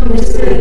Senhor.